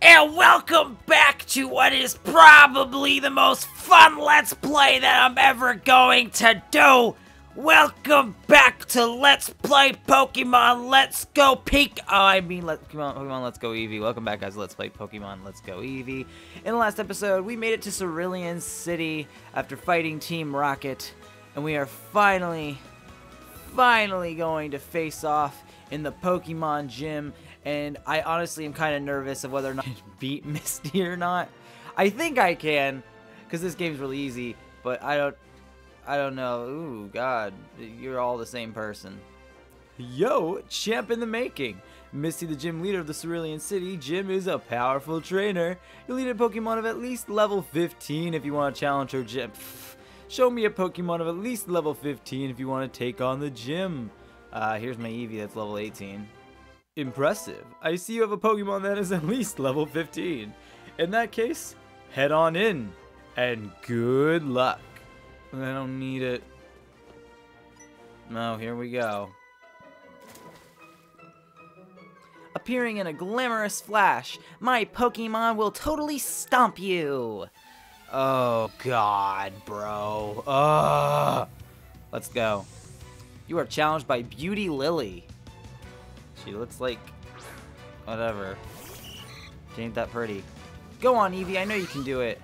And welcome back to what is probably the most fun Let's Play that I'm ever going to do. Welcome back to Let's Play Pokemon Let's Go Peek. Oh, I mean, let, Pokemon, Pokemon Let's Go Eevee. Welcome back, guys. Let's Play Pokemon Let's Go Eevee. In the last episode, we made it to Cerulean City after fighting Team Rocket. And we are finally, finally going to face off in the Pokemon Gym and I honestly am kind of nervous of whether or not I beat Misty or not. I think I can, because this game's really easy, but I don't, I don't know. Ooh, God, you're all the same person. Yo, champ in the making. Misty, the gym leader of the Cerulean City, Gym is a powerful trainer. You'll need a Pokemon of at least level 15 if you want to challenge her gym. Show me a Pokemon of at least level 15 if you want to take on the gym. Uh, here's my Eevee that's level 18. Impressive. I see you have a Pokemon that is at least level 15. In that case, head on in. And good luck. I don't need it. No, here we go. Appearing in a glamorous flash, my Pokemon will totally stomp you. Oh, God, bro. Ugh. Let's go. You are challenged by Beauty Lily. She looks like... Whatever. She ain't that pretty. Go on, Eevee. I know you can do it.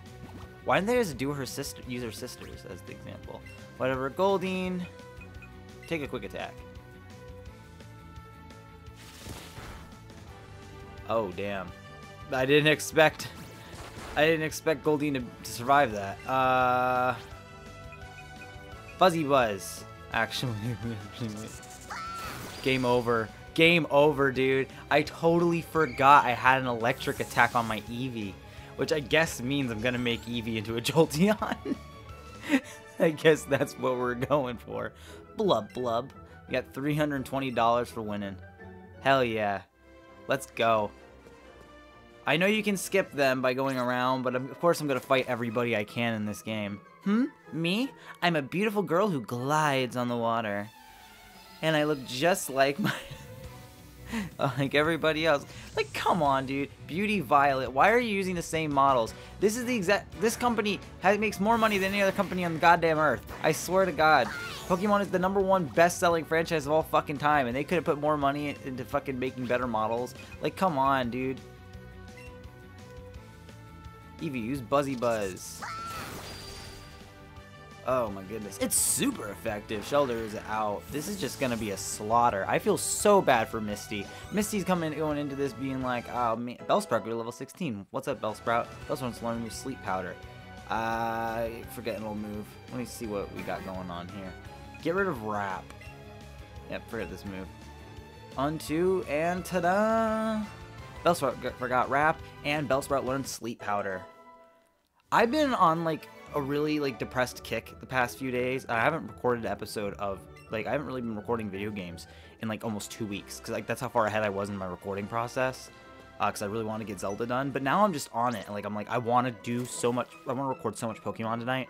Why didn't they just do her sister, use her sisters as the example? Whatever. Goldeen. Take a quick attack. Oh, damn. I didn't expect... I didn't expect Goldeen to, to survive that. Uh... Buzzy Buzz. Actually, game over. Game over, dude. I totally forgot I had an electric attack on my Eevee. Which I guess means I'm gonna make Eevee into a Jolteon. I guess that's what we're going for. Blub blub. We got $320 for winning. Hell yeah. Let's go. I know you can skip them by going around, but of course I'm gonna fight everybody I can in this game. Hmm? Me? I'm a beautiful girl who glides on the water. And I look just like my... like everybody else. Like, come on, dude. Beauty Violet. Why are you using the same models? This is the exact. This company has, makes more money than any other company on the goddamn earth. I swear to God. Pokemon is the number one best-selling franchise of all fucking time, and they could have put more money into fucking making better models. Like, come on, dude. Eevee, use Buzzy Buzz. Oh my goodness. It's super effective. Shellder is out. This is just going to be a slaughter. I feel so bad for Misty. Misty's coming going into this being like, oh man, Bellsprout grew level 16. What's up, Bellsprout? Bellsprout's learning new sleep powder. Uh, forget an old move. Let me see what we got going on here. Get rid of Wrap. Yep, forget this move. Unto and ta-da! Bellsprout forgot Wrap, and Bellsprout learned Sleep Powder. I've been on like a really like depressed kick the past few days. I haven't recorded an episode of like I haven't really been recording video games in like almost two weeks because like that's how far ahead I was in my recording process. Because uh, I really want to get Zelda done, but now I'm just on it. And, like I'm like I want to do so much. I want to record so much Pokemon tonight.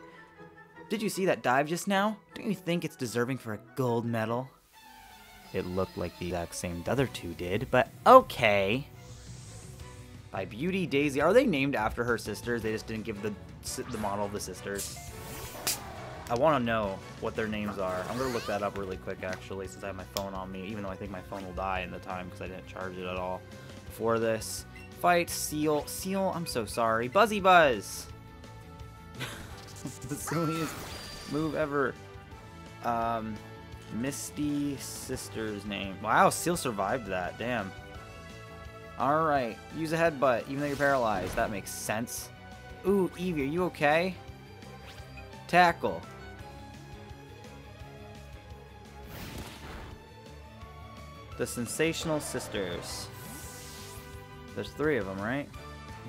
Did you see that dive just now? Don't you think it's deserving for a gold medal? It looked like the exact same the other two did, but okay. By Beauty Daisy. Are they named after her sisters? They just didn't give the the model of the sisters. I want to know what their names are. I'm going to look that up really quick, actually, since I have my phone on me, even though I think my phone will die in the time because I didn't charge it at all for this. Fight, Seel. Seel, I'm so sorry. Buzzy Buzz! the silliest move ever. Um, Misty Sister's name. Wow, Seel survived that. Damn. Alright, use a headbutt, even though you're paralyzed. That makes sense. Ooh, Eevee, are you okay? Tackle. The Sensational Sisters. There's three of them, right?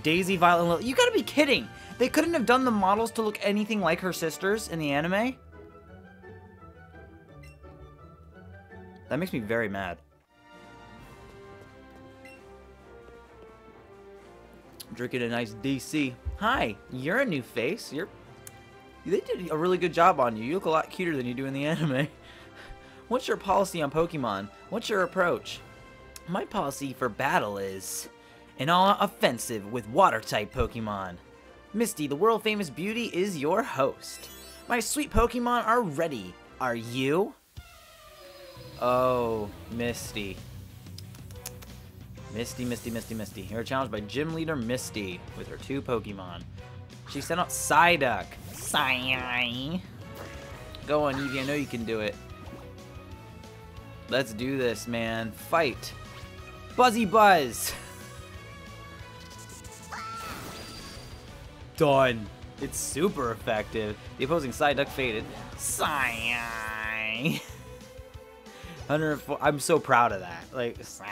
Daisy, Violet, and Lily. You gotta be kidding! They couldn't have done the models to look anything like her sisters in the anime? That makes me very mad. Drinking a nice DC. Hi, you're a new face. You're they did a really good job on you. You look a lot cuter than you do in the anime. What's your policy on Pokemon? What's your approach? My policy for battle is and all offensive with water-type Pokemon. Misty, the world-famous beauty, is your host. My sweet Pokemon are ready. Are you? Oh, Misty. Misty, Misty, Misty, Misty. You're challenged by Gym Leader Misty with her two Pokemon. She sent out Psyduck. Psy. Go on, Eevee. I know you can do it. Let's do this, man. Fight. Buzzy Buzz. Done. It's super effective. The opposing Psyduck faded. Psy. 104. I'm so proud of that. Like, Psy.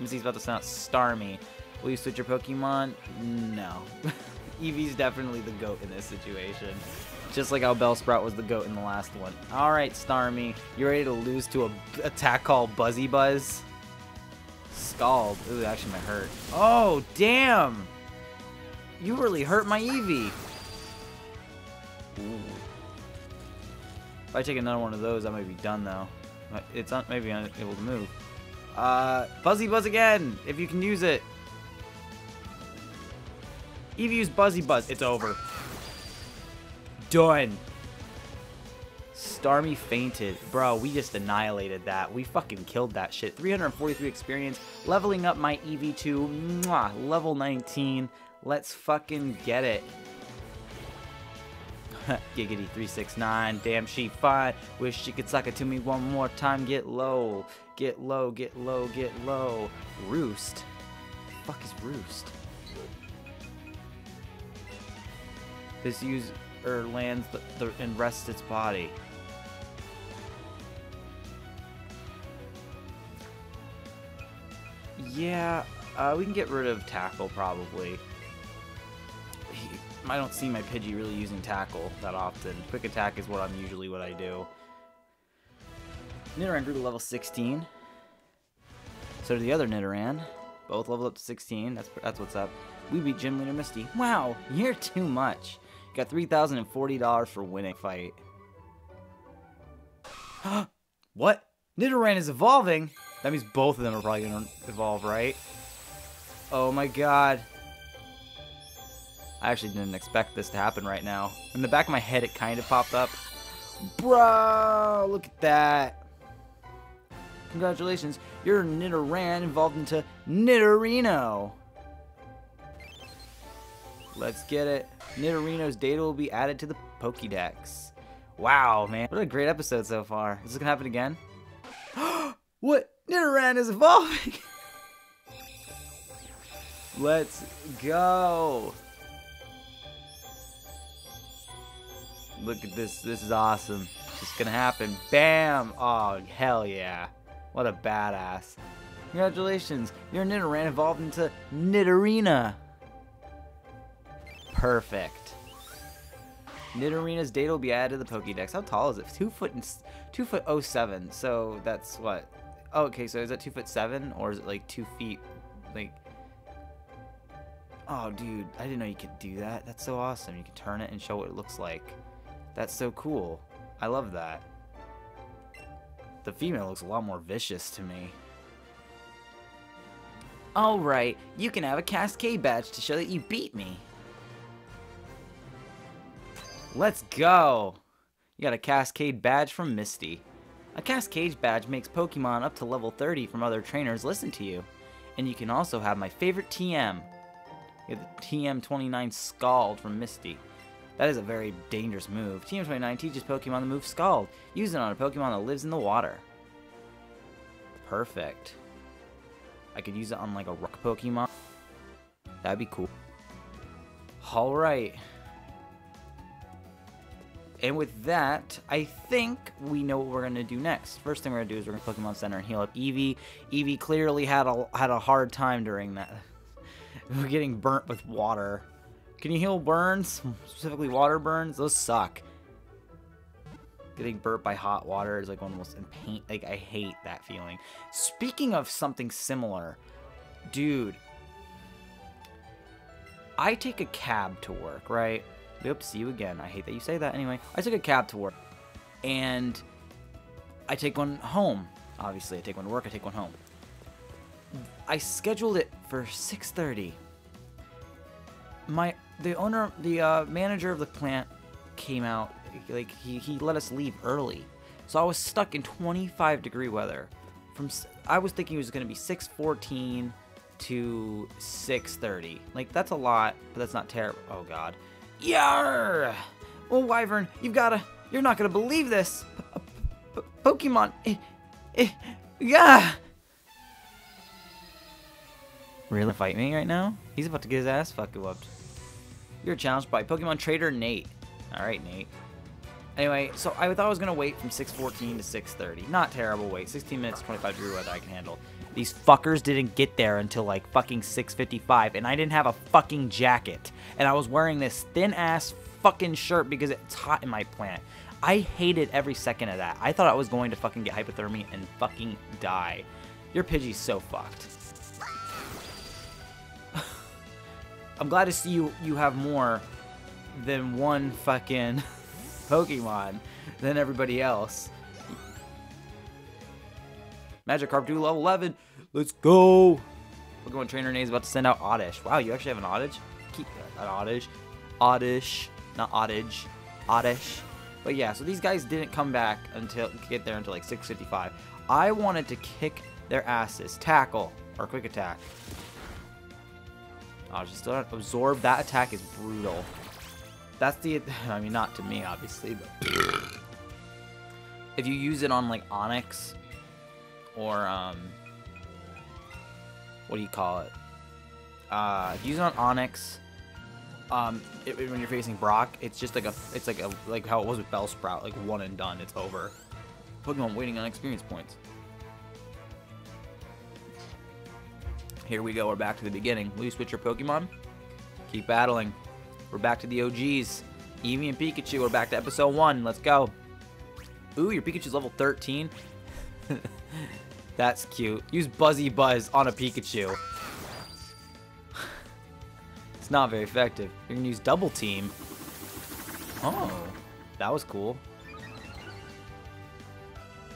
Misty's about to out Starmie. Will you switch your Pokemon? No. Eevee's definitely the GOAT in this situation. Just like how Bellsprout was the GOAT in the last one. Alright, Starmie. You ready to lose to a attack called Buzzy Buzz? Scald. Ooh, that actually might hurt. Oh, damn! You really hurt my Eevee. Ooh. If I take another one of those, I might be done, though. It's not maybe unable to move. Uh, Buzzy Buzz again, if you can use it. Eve used Buzzy Buzz. It's over. Done. Starmie fainted. Bro, we just annihilated that. We fucking killed that shit. 343 experience. Leveling up my Eevee to mwah, level 19. Let's fucking get it. Giggity 369. Damn, she fine. Wish she could suck it to me one more time. Get low. Get low, get low, get low. Roost? The fuck is Roost? This user lands the, the, and rests its body. Yeah, uh, we can get rid of Tackle probably. I don't see my Pidgey really using Tackle that often. Quick Attack is what I'm usually what I do. Nidoran grew to level 16. So did the other Nidoran. Both leveled up to 16. That's that's what's up. We beat Gym Leader Misty. Wow, you're too much. Got $3,040 for winning fight. what? Nidoran is evolving? That means both of them are probably going to evolve, right? Oh my god. I actually didn't expect this to happen right now. In the back of my head, it kind of popped up. Bro, look at that. Congratulations, you're Nidoran involved into Nidorino. Let's get it. Nidorino's data will be added to the Pokédex. Wow, man. What a great episode so far. Is this gonna happen again? what? Nidoran is evolving! Let's go! Look at this. This is awesome. It's gonna happen. Bam! Oh, hell yeah. What a badass. Congratulations. Your Nidoran evolved into Nidorina. Perfect. Nidorina's data will be added to the Pokédex. How tall is it? Two foot and two foot oh seven. So that's what? Oh, okay. So is that two foot seven or is it like two feet? Like, oh, dude, I didn't know you could do that. That's so awesome. You can turn it and show what it looks like. That's so cool. I love that. The female looks a lot more vicious to me. Alright, you can have a Cascade badge to show that you beat me. Let's go! You got a Cascade badge from Misty. A Cascade badge makes Pokemon up to level 30 from other trainers listen to you. And you can also have my favorite TM. You have the TM29 Scald from Misty. That is a very dangerous move. TM29 teaches Pokemon the move Scald. Use it on a Pokemon that lives in the water. Perfect. I could use it on like a rock Pokemon. That'd be cool. Alright. And with that, I think we know what we're gonna do next. First thing we're gonna do is we're gonna Pokemon Center and heal up Eevee. Eevee clearly had a had a hard time during that. we're getting burnt with water. Can you heal burns? Specifically water burns? Those suck. Getting burnt by hot water is like one of the most pain. Like I hate that feeling. Speaking of something similar, dude, I take a cab to work, right? Oops, see you again. I hate that you say that. Anyway, I took a cab to work. And I take one home. Obviously, I take one to work, I take one home. I scheduled it for 6:30. My the owner, the uh, manager of the plant came out. Like he he let us leave early, so I was stuck in 25 degree weather. From I was thinking it was gonna be 6:14 to 6:30. Like that's a lot, but that's not terrible. Oh God. Yar! Well, Wyvern, you've gotta. You're not gonna believe this. P- Pokemon. Eh, eh, yeah. Really fight me right now? He's about to get his ass fucking whooped. You're challenged by Pokemon Trader Nate. Alright, Nate. Anyway, so I thought I was gonna wait from 6:14 to 6:30. Not terrible wait. 16 minutes, 25 degree weather I can handle. These fuckers didn't get there until like fucking 6:55, and I didn't have a fucking jacket, and I was wearing this thin ass fucking shirt because it's hot in my plant. I hated every second of that. I thought I was going to fucking get hypothermia and fucking die. Your Pidgey's so fucked. I'm glad to see you you have more than one fucking Pokemon than everybody else. Magikarp do level 11. Let's go. Pokemon Trainer Nate is about to send out Oddish. Wow, you actually have an Oddish? Keep that. An Oddish. Oddish. Not Oddish. Oddish. But yeah, so these guys didn't come back until get there until like 6:55. I wanted to kick their asses. Tackle or quick attack. Oh, just don't absorb. That attack is brutal. That's the. I mean, not to me, obviously, but if you use it on like Onix or um, what do you call it? Uh, if you use it on Onix, um, it- when you're facing Brock, it's just like a, it's like a, like how it was with Bellsprout, like one and done. It's over. Pokemon waiting on experience points. Here we go. We're back to the beginning. Will you switch your Pokemon? Keep battling. We're back to the OGs. Eevee and Pikachu. We're back to episode one. Let's go. Ooh, your Pikachu's level 13. That's cute. Use Buzzy Buzz on a Pikachu. it's not very effective. You're gonna use Double Team. Oh, that was cool.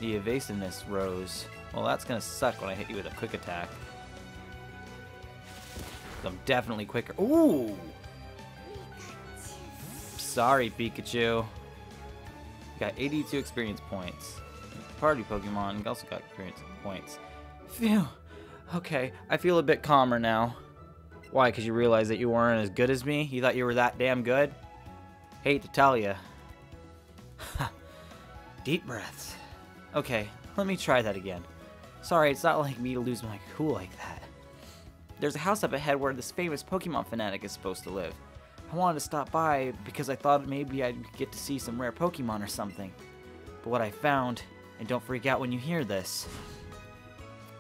The evasiveness rose. Well, that's gonna suck when I hit you with a quick attack. I'm definitely quicker. Ooh! Sorry, Pikachu. Got 82 experience points. Party Pokemon also got experience points. Phew. Okay, I feel a bit calmer now. Why? Because you realize that you weren't as good as me? You thought you were that damn good? Hate to tell you. Deep breaths. Okay, let me try that again. Sorry, it's not like me to lose my cool like that. There's a house up ahead where this famous Pokemon fanatic is supposed to live. I wanted to stop by because I thought maybe I'd get to see some rare Pokemon or something. But what I found, and don't freak out when you hear this,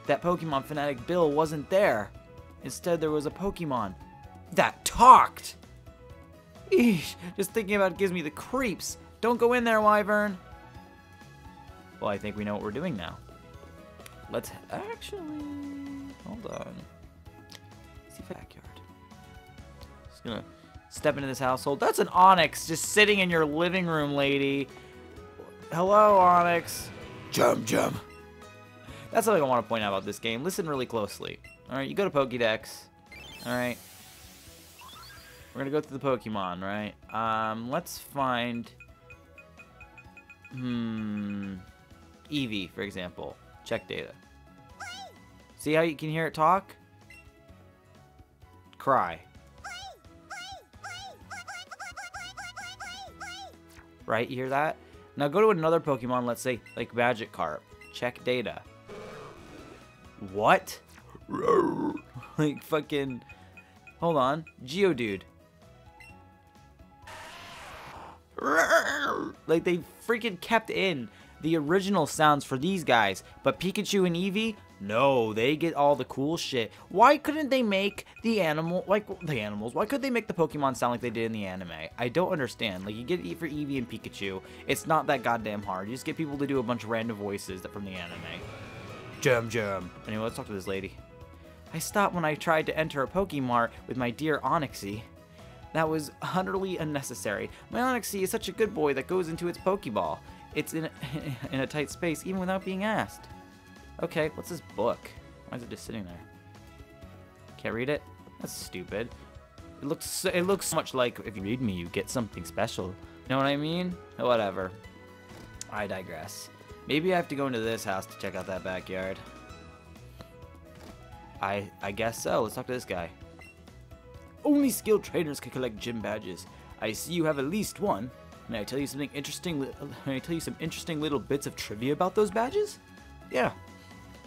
that Pokemon fanatic Bill wasn't there. Instead, there was a Pokemon that talked. Eesh, just thinking about it gives me the creeps. Don't go in there, Wyvern. Well, I think we know what we're doing now. Let's actually hold on. See backyard. Just gonna step into this household. That's an Onix just sitting in your living room, lady. Hello, Onix. Jum jum. That's something I want to point out about this game. Listen really closely. All right, you go to Pokédex. All right. We're gonna go through the Pokemon, right? Um, let's find. Hmm. Eevee, for example. Check data. See how you can hear it talk? Cry. Right? You hear that? Now go to another Pokemon, let's say like Magikarp. Check data. What? like fucking. Hold on. Geodude. Like they freaking kept in the original sounds for these guys, but Pikachu and Eevee, no, they get all the cool shit. Why couldn't they make the animal like the animals? Why could they make the Pokemon sound like they did in the anime? I don't understand. Like you get it for Eevee and Pikachu, it's not that goddamn hard. You just get people to do a bunch of random voices that from the anime. Jum jum. Anyway, let's talk to this lady. I stopped when I tried to enter a Pokemart with my dear Onyxie. That was utterly unnecessary. My Onyxie is such a good boy that goes into its Pokeball. It's in a, in a tight space even without being asked. Okay, what's this book? Why is it just sitting there? Can't read it? That's stupid. It looks so, it looks so much like if you read me, you get something special. You know what I mean? Whatever. I digress. Maybe I have to go into this house to check out that backyard. I I guess so. Let's talk to this guy. Only skilled trainers can collect gym badges. I see you have at least one. May I tell you something interesting? May I tell you some interesting little bits of trivia about those badges? Yeah.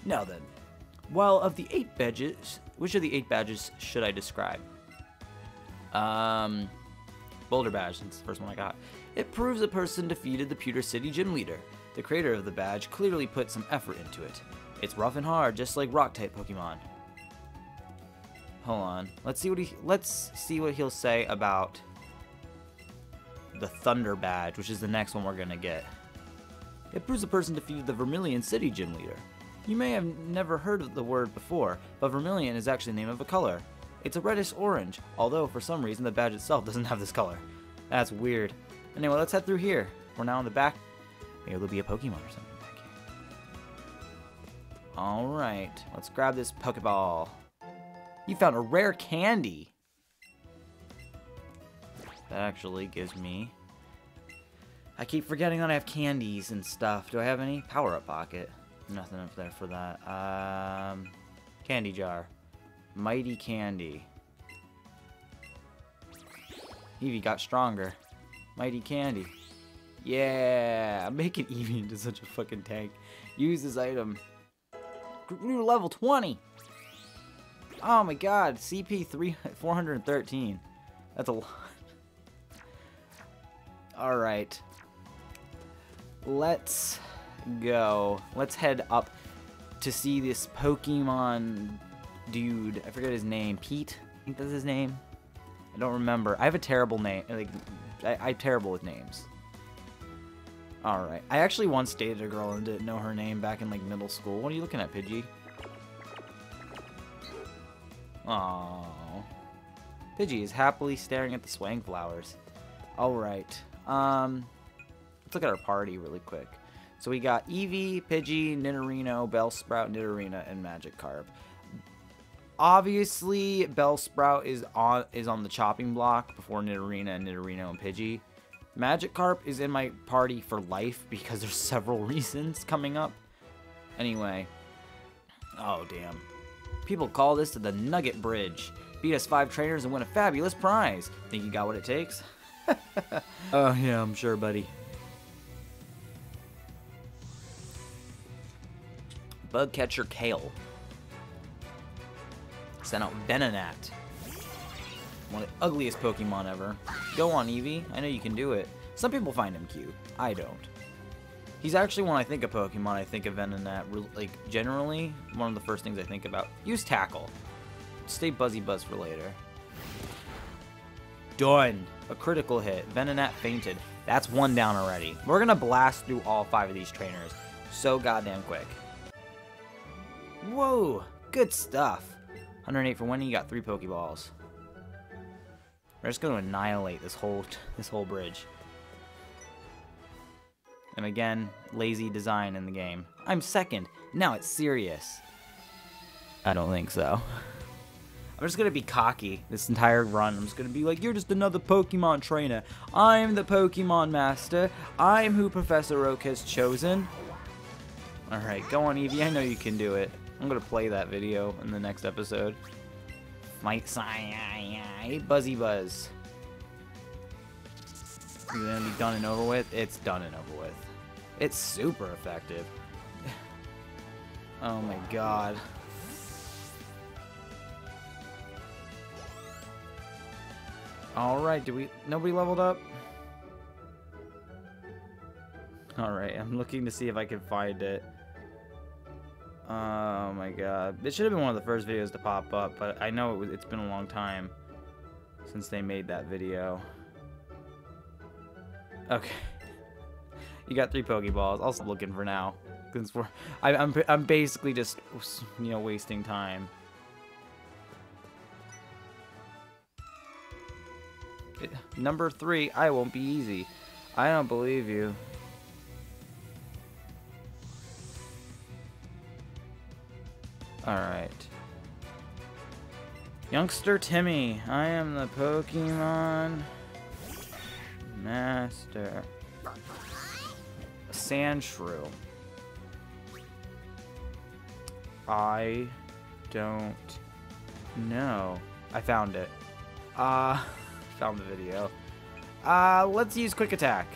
Now then, while of the eight badges, which of the eight badges should I describe? Um, Boulder Badge, that's the first one I got. It proves a person defeated the Pewter City gym leader. The creator of the badge clearly put some effort into it. It's rough and hard, just like rock-type Pokemon. Hold on. Let's see what he let's see what he'll say about the Thunder Badge, which is the next one we're gonna get. It proves a person defeated the Vermilion City gym leader. You may have never heard of the word before, but Vermilion is actually the name of a color. It's a reddish orange, although for some reason the badge itself doesn't have this color. That's weird. Anyway, let's head through here. We're now in the back. Maybe there'll be a Pokemon or something back here. Alright, let's grab this Pokeball. You found a rare candy. That actually gives me... I keep forgetting that I have candies and stuff. Do I have any? Power-up pocket. Nothing up there for that. Um, candy jar. Mighty candy. Eevee got stronger. Mighty candy. Yeah, I'm making Eevee into such a fucking tank. Use this item. New level 20. Oh my god, CP 3 413. That's a lot. Alright. Let's go. Let's head up to see this Pokemon dude. I forget his name. Pete? I think that's his name. I don't remember. I have a terrible name. Like, I, I'm terrible with names. Alright. I actually once dated a girl and didn't know her name back in, like, middle school. What are you looking at, Pidgey? Aww. Pidgey is happily staring at the swang flowers. Alright. Um, let's look at our party really quick. So we got Eevee, Pidgey, Nidorino, Bellsprout, Nidorina, and Magikarp. Obviously, Bellsprout is on is on the chopping block before Nidorina and Nidorino and Pidgey. Magikarp is in my party for life because there's several reasons coming up. Anyway. Oh, damn. People call this the Nugget Bridge. Beat us five trainers and win a fabulous prize. Think you got what it takes? oh, yeah, I'm sure, buddy. Bug Catcher Kale. Sent out Venonat. One of the ugliest Pokemon ever. Go on, Eevee. I know you can do it. Some people find him cute. I don't. He's actually, when I think of Pokemon, I think of Venonat. Like, generally, one of the first things I think about. Use Tackle. Stay Buzzy Buzz for later. Done. A critical hit. Venonat fainted. That's one down already. We're going to blast through all five of these trainers so goddamn quick. Whoa. Good stuff. 108 for winning. You got three Pokeballs. We're just going to annihilate this whole this whole bridge. And again, lazy design in the game. I'm second. Now it's serious. I don't think so. I'm just gonna be cocky this entire run. I'm just gonna be like, you're just another Pokemon trainer. I'm the Pokemon Master. I'm who Professor Oak has chosen. Alright, go on Eevee. I know you can do it. I'm gonna play that video in the next episode. Might sigh, Buzzy Buzz. Is it gonna be done and over with? It's done and over with. It's super effective. oh my god. Alright, do we... Nobody leveled up? Alright, I'm looking to see if I can find it. Oh my god. It should have been one of the first videos to pop up, but I know it it's been a long time since they made that video. Okay. You got three Pokeballs. I'll looking for now. Since we're, I, I'm, I'm basically just, you know, wasting time. Number three, I won't be easy. I don't believe you. Alright. Youngster Timmy, I am the Pokemon Master. Sandshrew. I don't know. I found it. Uh, found the video. Uh, let's use quick attack.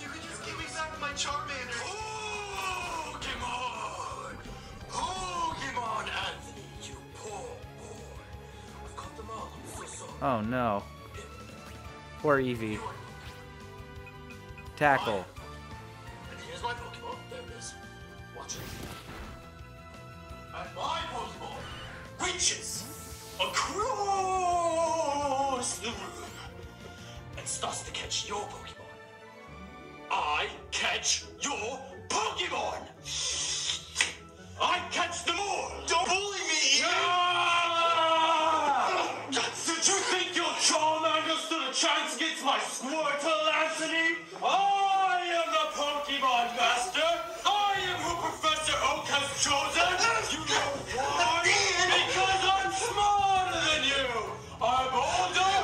You could just give me back my. Oh no. Poor Eevee. Tackle. And my Pokemon reaches across the room and starts to catch your Pokemon. I catch your Pokemon! Chosen! You know why? Because I'm smarter than you! I'm older!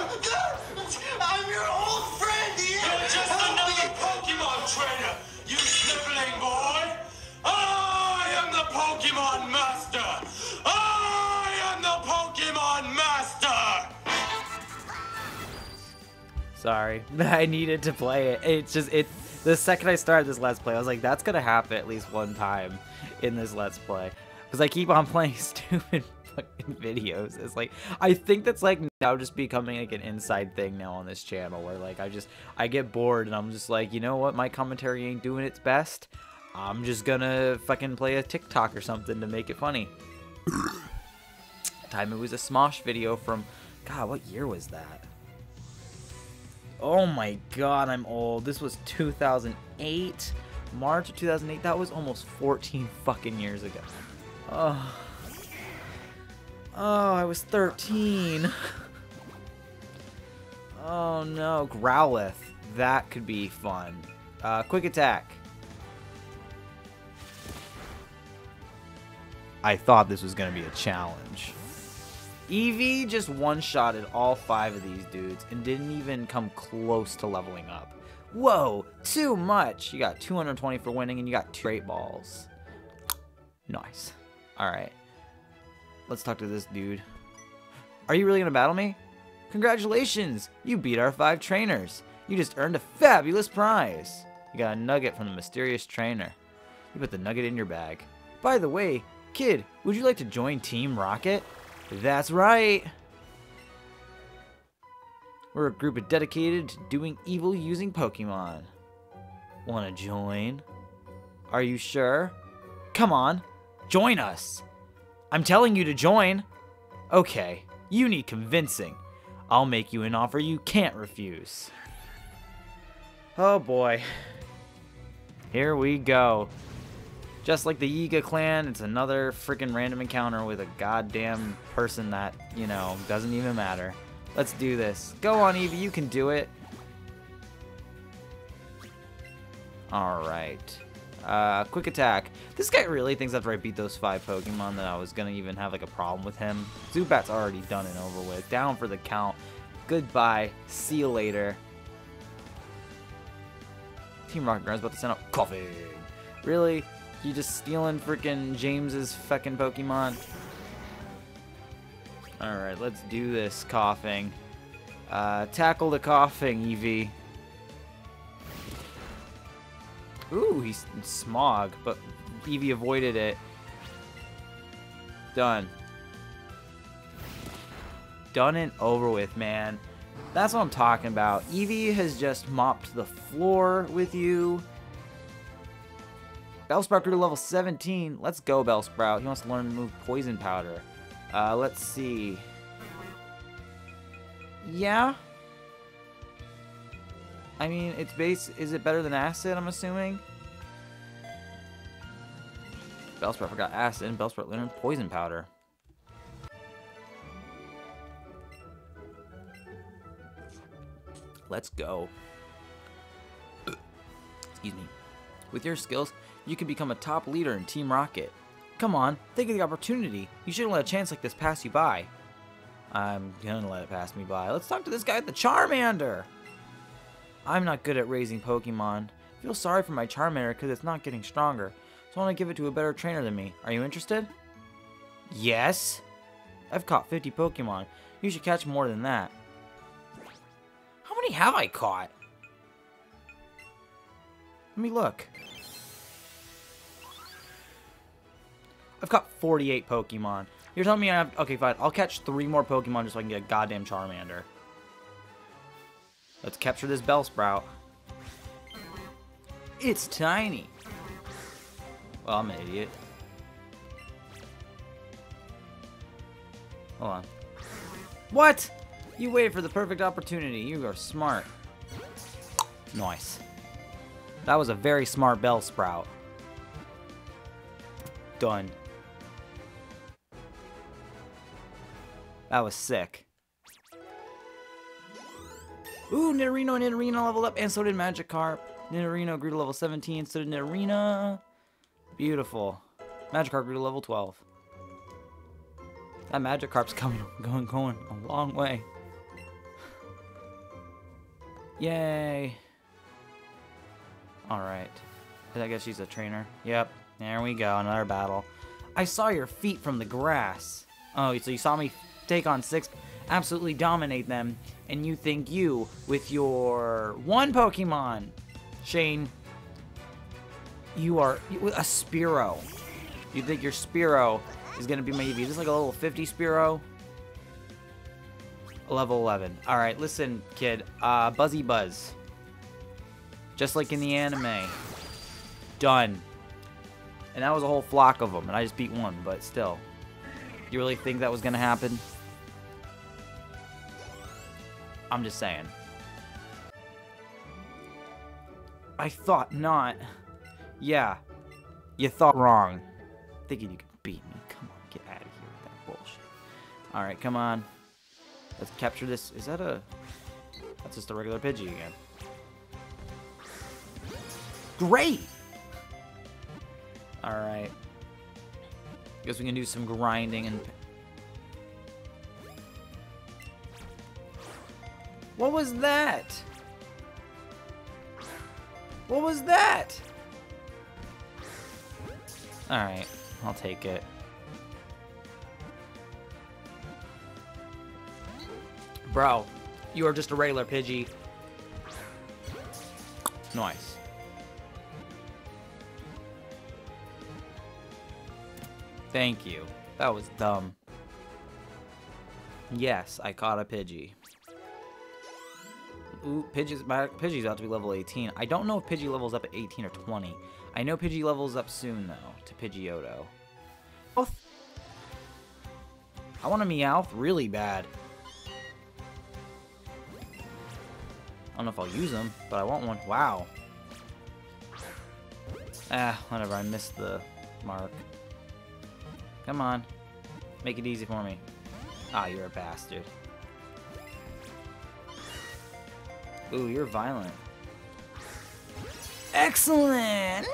I'm your old friend, Ian! You're just another Pokemon trainer, you sniveling boy! I am the Pokemon Master! I am the Pokemon Master! Sorry, I needed to play it. It's just it. The second I started this let's play, I was like, that's gonna happen at least one time in this let's play, because I keep on playing stupid fucking videos. It's like I think that's like now just becoming like an inside thing now on this channel, where like I just I get bored and I'm just like, you know what, my commentary ain't doing its best. I'm just gonna fucking play a TikTok or something to make it funny. Time it was a Smosh video from, God, what year was that? Oh my god, I'm old. This was 2008. March of 2008. That was almost 14 fucking years ago. Oh. Oh, I was 13. Oh no, Growlithe. That could be fun. Uh, quick attack. I thought this was going to be a challenge. Eevee just one-shotted all five of these dudes and didn't even come close to leveling up. Whoa, too much. You got 220 for winning and you got two great balls. Nice. All right. Let's talk to this dude. Are you really going to battle me? Congratulations! You beat our five trainers. You just earned a fabulous prize. You got a nugget from the mysterious trainer. You put the nugget in your bag. By the way, kid, would you like to join Team Rocket? That's right! We're a group of dedicated to doing evil using Pokemon. Wanna join? Are you sure? Come on, join us! I'm telling you to join! Okay, you need convincing. I'll make you an offer you can't refuse. Oh boy. Here we go. Just like the Yiga clan, it's another freaking random encounter with a goddamn person that, you know, doesn't even matter. Let's do this. Go on, Eevee, you can do it. Alright. Uh, quick attack. This guy really thinks after I beat those five Pokemon that I was gonna even have like a problem with him. Zubat's already done and over with. Down for the count. Goodbye. See you later. Team Rocket Runner's about to send out Koffing. Really? You just stealing freaking James's fucking Pokemon? Alright, let's do this, Koffing. Uh, tackle the Koffing, Eevee. Ooh, he's Smog, but Eevee avoided it. Done. Done and over with, man. That's what I'm talking about. Eevee has just mopped the floor with you. Bellsprout grew to level 17. Let's go, Bellsprout. He wants to learn to move Poison Powder. Uh, let's see. Yeah. I mean, it's base. Is it better than Acid? I'm assuming. Bellsprout forgot Acid. and Bellsprout learned Poison Powder. Let's go. Excuse me. With your skills, You could become a top leader in Team Rocket. Come on, think of the opportunity. You shouldn't let a chance like this pass you by. I'm gonna let it pass me by. Let's talk to this guy at the Charmander. I'm not good at raising Pokemon. I feel sorry for my Charmander because it's not getting stronger. So I want to give it to a better trainer than me. Are you interested? Yes. I've caught 50 Pokemon. You should catch more than that. How many have I caught? Let me look. I've caught 48 Pokemon. You're telling me I have... Okay, fine. I'll catch three more Pokemon just so I can get a goddamn Charmander. Let's capture this Bellsprout. It's tiny. Well, I'm an idiot. Hold on. What? You waited for the perfect opportunity. You are smart. Nice. That was a very smart Bellsprout. Done. That was sick. Ooh, Nidorino and Nidorino leveled up, and so did Magikarp. Nidorino grew to level 17, so did Nidorina. Beautiful. Magikarp grew to level 12. That Magikarp's coming, going, going a long way. Yay. Alright. I guess she's a trainer. Yep. There we go. Another battle. I saw your feet from the grass. Oh, so you saw me take on six, absolutely dominate them, and you think you, with your one Pokemon, Shane, you are a Spearow. You think your Spearow is going to be my maybe just like a level 50 Spearow? Level 11. Alright, listen, kid. Uh, Buzzy Buzz. Just like in the anime. Done. And that was a whole flock of them, and I just beat one, but still. You really think that was going to happen? I'm just saying. I thought not. Yeah. You thought wrong. Thinking you could beat me. Come on, get out of here with that bullshit. Alright, come on. Let's capture this. Is that a... That's just a regular Pidgey again. Great! Alright. Guess we can do some grinding and... What was that? What was that? Alright, I'll take it. Bro, you are just a regular Pidgey. Nice. Thank you. That was dumb. Yes, I caught a Pidgey. Ooh, Pidgey's, my Pidgey's about to be level 18. I don't know if Pidgey levels up at 18 or 20. I know Pidgey levels up soon, though, to Pidgeotto. Oh, I want a Meowth really bad. I don't know if I'll use them, but I want one. Wow. Ah, whatever. I missed the mark. Come on. Make it easy for me. Ah, you're a bastard. Ooh, you're violent. Excellent!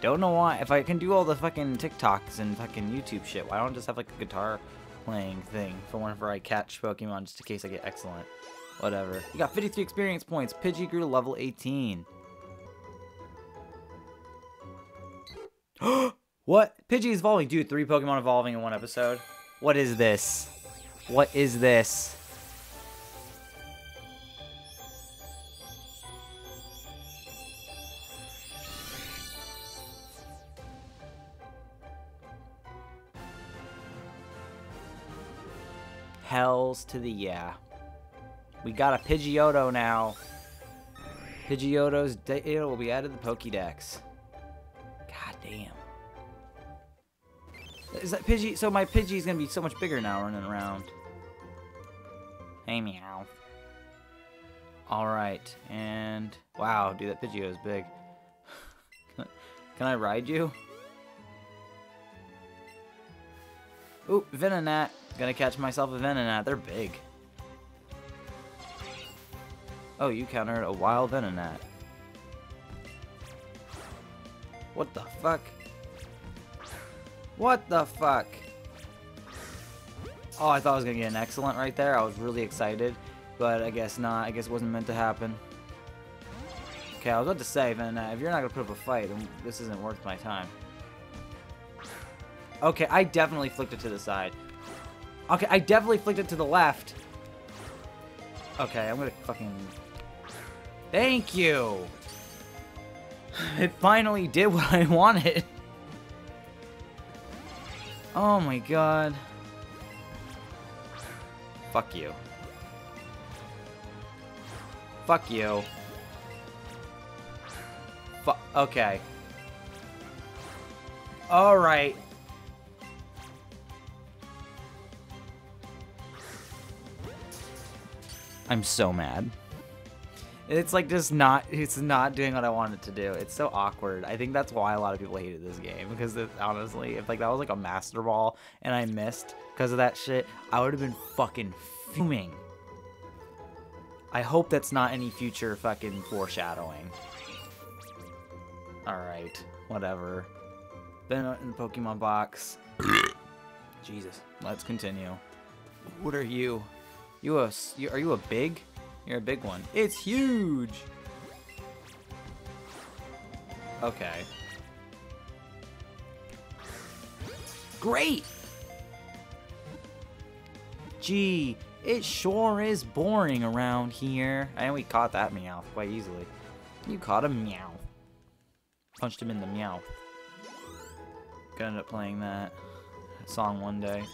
Don't know why. If I can do all the fucking TikToks and fucking YouTube shit, why don't I just have like a guitar playing thing for whenever I catch Pokemon just in case I get excellent? Whatever. You got 53 experience points. Pidgey grew to level 18. what? Pidgey is evolving. Dude, three Pokemon evolving in one episode. What is this? What is this? Hells to the yeah. We got a Pidgeotto now. Pidgeotto's data will be added to the Pokédex. God damn. Is that Pidgey? So my Pidgey's gonna be so much bigger now running around. Hey meow. Alright, and wow, dude, that Pidgeotto is big. Can I ride you? Ooh, Venonat. Gonna catch myself a Venonat. They're big. Oh, you countered a wild Venonat. What the fuck? What the fuck? Oh, I thought I was gonna get an excellent right there. I was really excited, but I guess not. I guess it wasn't meant to happen. Okay, I was about to say, uh, if you're not gonna put up a fight, then this isn't worth my time. Okay, I definitely flicked it to the side. Okay, I definitely flicked it to the left. Okay, I'm gonna fucking... Thank you! It finally did what I wanted. Oh my god. Fuck you. Fuck you. Fu okay. Alright. I'm so mad. It's like just not, it's not doing what I want it to do. It's so awkward. I think that's why a lot of people hated this game because it, honestly, if like that was like a master ball and I missed because of that shit, I would have been fucking fuming. I hope that's not any future fucking foreshadowing. Alright, whatever. Been in the Pokemon box. Jesus, let's continue. What are you? You a, you, are you a big? You're a big one. It's huge! Okay. Great! Gee, it sure is boring around here. And we caught that Meowth quite easily. You caught a Meowth. Punched him in the meow. Gonna end up playing that song one day.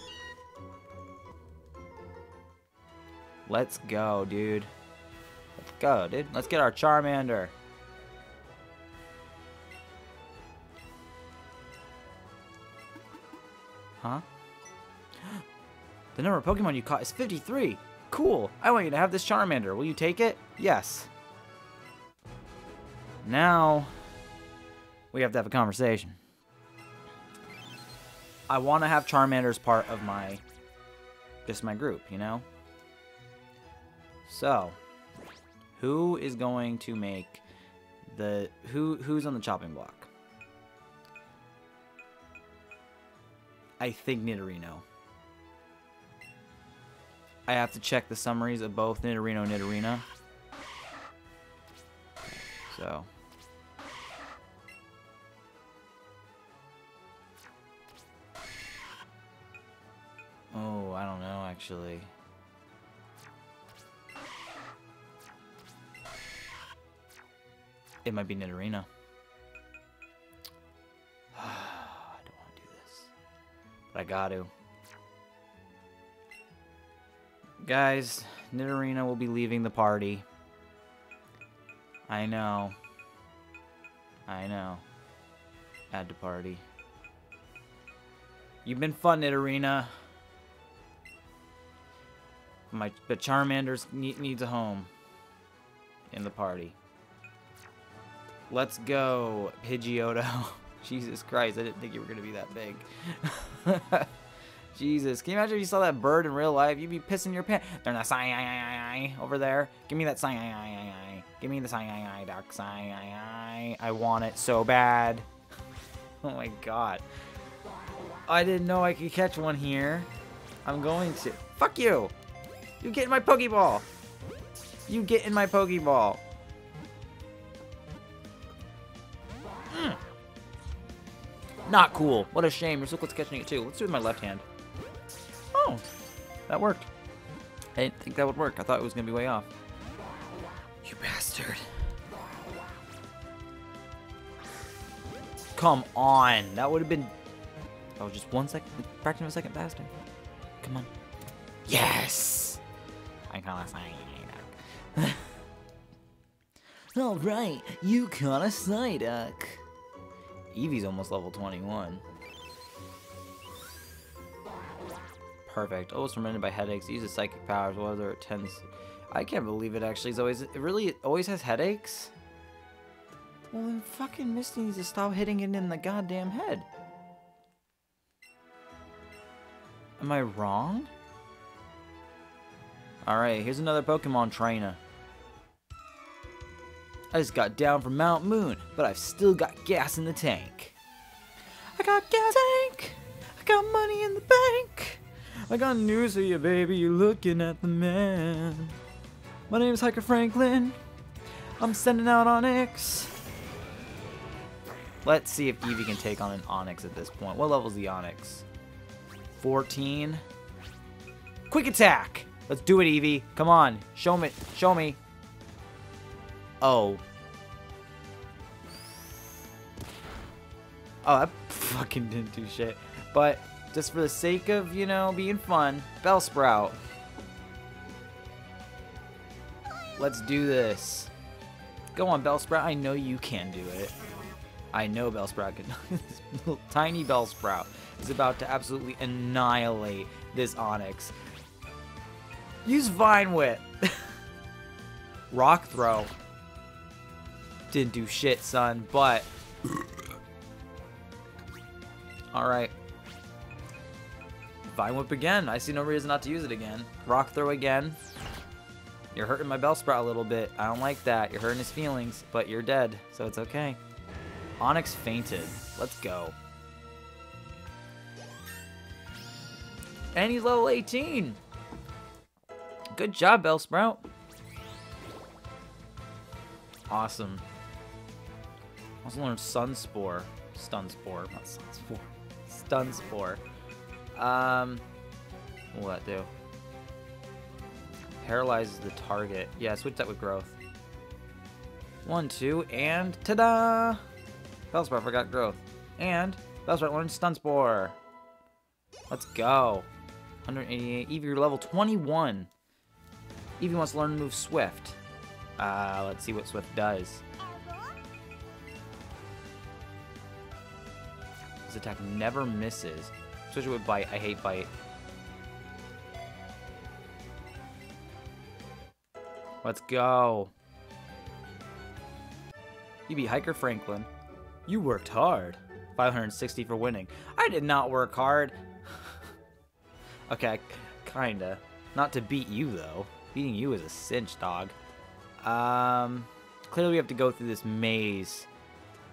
Let's go, dude. Let's go, dude. Let's get our Charmander. Huh? The number of Pokemon you caught is 53. Cool. I want you to have this Charmander. Will you take it? Yes. Now, we have to have a conversation. I want to have Charmander as part of my, just my group, you know? So, who is going to make the, who who's on the chopping block? I think Nidorino. I have to check the summaries of both Nidorino and Nidorina. So. Oh, I don't know, actually. It might be Nidorina. I don't want to do this. But I got to. Guys, Nidorina will be leaving the party. I know. I know. Add to party. You've been fun, Nidorina. My, but Charmander's need, needs a home in the party. Let's go, Pidgeotto. Jesus Christ, I didn't think you were going to be that big. Jesus, can you imagine if you saw that bird in real life? You'd be pissing your pants. They're that sigh over there. Give me that sigh Give me the Psyduck sigh I want it so bad. Oh my god. I didn't know I could catch one here. I'm going to. Fuck you! You get in my Pokeball! You get in my Pokeball! Not cool. What a shame. You're so close to catching it too. Let's do it with my left hand. Oh, that worked. I didn't think that would work. I thought it was going to be way off. You bastard. Come on. That would have been... Was just one second, fraction a second faster. Come on. Yes! I call Psyduck. Alright, you caught a Psyduck. Eevee's almost level 21. Perfect. Oh, always tormented by headaches. Uses psychic powers, whether it tends... I can't believe it actually. is always, it really always has headaches? Well, then fucking Misty needs to stop hitting it in the goddamn head. Am I wrong? Alright, here's another Pokemon trainer. I just got down from Mount Moon, but I've still got gas in the tank. I got gas tank. I got money in the bank. I got news for you, baby. You're looking at the man. My name is Hiker Franklin. I'm sending out Onix. Let's see if Eevee can take on an Onix at this point. What level's the Onix? 14. Quick attack! Let's do it, Eevee. Come on. Show me. Show me. Oh. Oh, I fucking didn't do shit. But just for the sake of, you know, being fun, Bellsprout. Let's do this. Go on, Bellsprout. I know you can do it. I know Bellsprout can. this tiny Bellsprout is about to absolutely annihilate this Onix. Use Vine Whip. Rock Throw. Didn't do shit, son, but... Alright. Vine Whip again. I see no reason not to use it again. Rock Throw again. You're hurting my Bellsprout a little bit. I don't like that. You're hurting his feelings, but you're dead, so it's okay. Onix fainted. Let's go. And he's level 18. Good job, Bellsprout. Awesome. Also learned Sunspore. Stunspore, not Sunspore. Stunspore. Um, what will that do? Paralyzes the target. Yeah, switch that with growth. One, two, and ta-da! Bellsprout forgot growth. And Bellsprout learned Stun Spore. Let's go. 188. Eevee, you're level 21. Eevee wants to learn to move Swift. Uh, let's see what Swift does. His attack never misses. Especially with Bite. I hate Bite. Let's go. You beat Hiker Franklin. You worked hard. 560 for winning. I did not work hard. okay, kinda. Not to beat you, though. Beating you is a cinch, dog. Um, clearly we have to go through this maze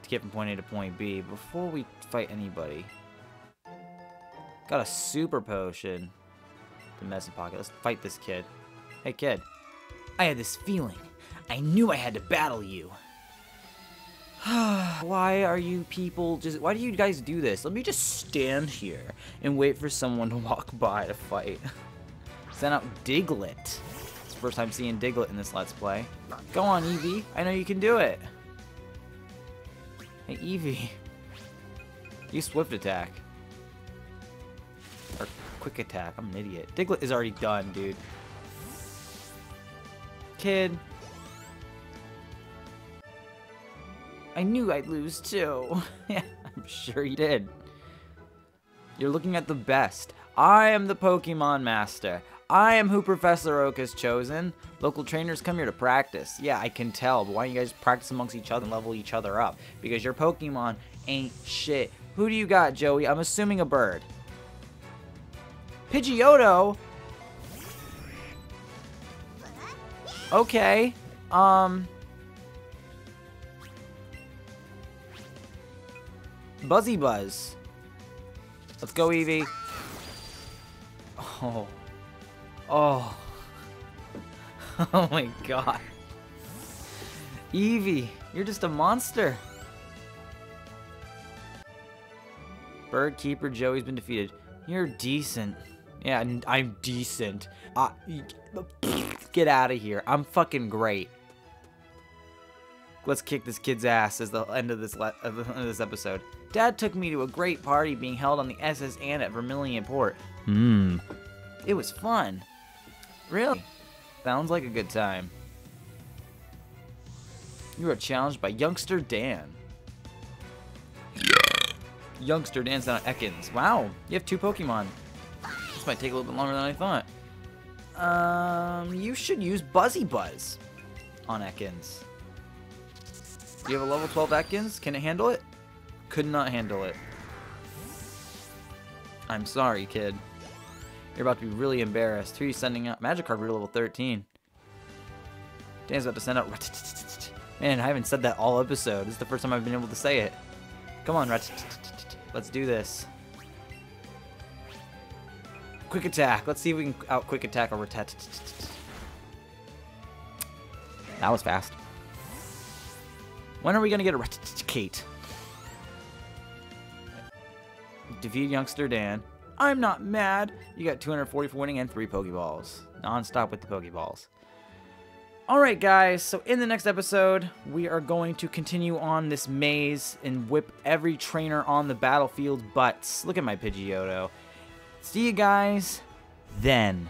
get from point A to point B before we fight anybody. Got a super potion. The medicine pocket. Let's fight this kid. Hey, kid. I had this feeling. I knew I had to battle you. why are you people just why do you guys do this let me just stand here and wait for someone to walk by to fight send out diglett it's the first time seeing diglett in this let's play go on eevee i know you can do it hey eevee use swift attack or quick attack i'm an idiot diglett is already done dude kid I knew I'd lose too. yeah, I'm sure you did. You're looking at the best. I am the Pokemon Master. I am who Professor Oak has chosen. Local trainers come here to practice. Yeah, I can tell, but why don't you guys practice amongst each other and level each other up? Because your Pokemon ain't shit. Who do you got, Joey? I'm assuming a bird. Pidgeotto? Okay. Um... Buzzy Buzz. Let's go, Eevee. Oh. Oh. oh my god. Eevee, you're just a monster. Bird Keeper Joey's been defeated. You're decent. Yeah, I'm decent. Uh, get out of here. I'm fucking great. Let's kick this kid's ass as the end of this, of this episode. Dad took me to a great party being held on the SS Anne at Vermilion Port. Hmm. It was fun. Really? Sounds like a good time. You are challenged by Youngster Dan. Yeah. Youngster Dan's down at Ekans. Wow, you have two Pokemon. This might take a little bit longer than I thought. Um, you should use Buzzy Buzz on Ekans. Do you have a level 12 Ekans? Can it handle it? Could not handle it. I'm sorry, kid. You're about to be really embarrassed. Who are you sending out? Magikarp, you're level 13. Dan's about to send out Man, I haven't said that all episode. This is the first time I've been able to say it. Come on. Let's do this. Quick attack. Let's see if we can out quick attack or Rattata. That was fast. When are we gonna get a Raticate? Defeat youngster Dan. I'm not mad. You got 240 for winning and three Pokeballs. Non-stop with the Pokeballs. Alright guys, so in the next episode, we are going to continue on this maze and whip every trainer on the battlefield butts. Look at my Pidgeotto. See you guys then.